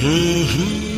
Mm-hmm.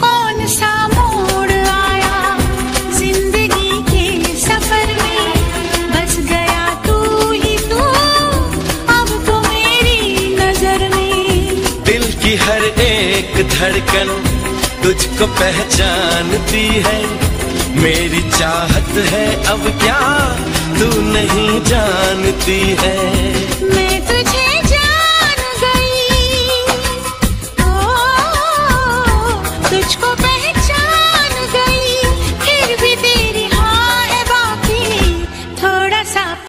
कौन सा मोड़ आया ज़िंदगी के सफ़र में? बस गया तू ही तू अब तो मेरी नज़र में। दिल की हर एक धड़कन तुझको पहचानती है। मेरी चाहत है अब क्या तू नहीं जानती है। मैं